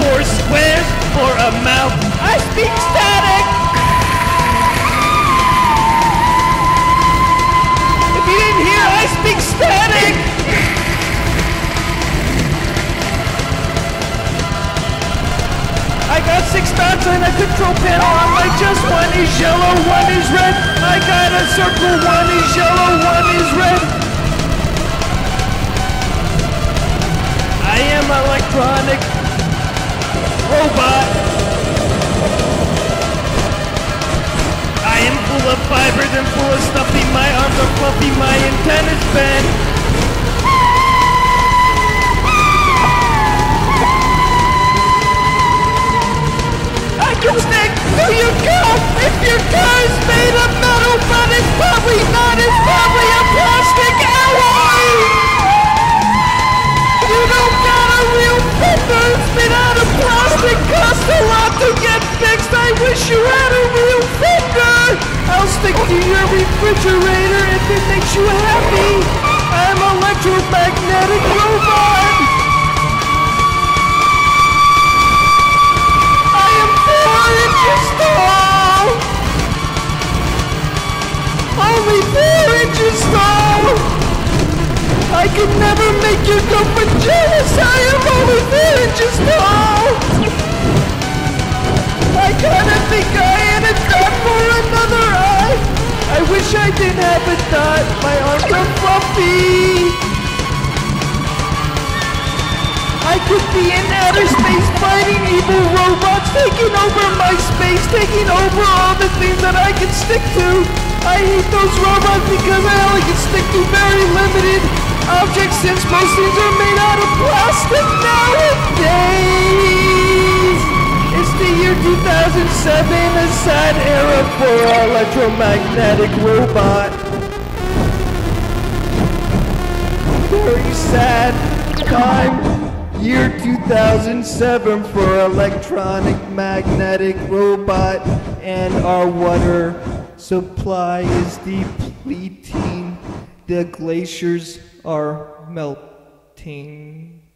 four squares for a mouth. I speak static. If you didn't hear, I speak static. I got six dots on a control panel. I'm like just one is yellow, one is red. I got a circle, one is yellow, one is red. I am electronic robot. I am full of fibers and full of stuffy. My arms are fluffy, my antennas bend. I can stick to your car if your car is made of metal, but it's probably not. Refrigerator if it makes you happy. I'm electromagnetic robot. I am four inches tall. Only four inches tall. I could never make your girlfriend jealous. I am only four inches tall. I kinda think I I didn't have a dot. My arms are fluffy. I could be in outer space fighting evil robots, taking over my space, taking over all the things that I can stick to. I hate those robots because I only can stick to very limited objects since most things are made out of plastic nowadays. It's the year 2007, a sad era for electromagnetic robot. Very sad time. Year 2007 for electronic magnetic robot and our water supply is depleting. The glaciers are melting.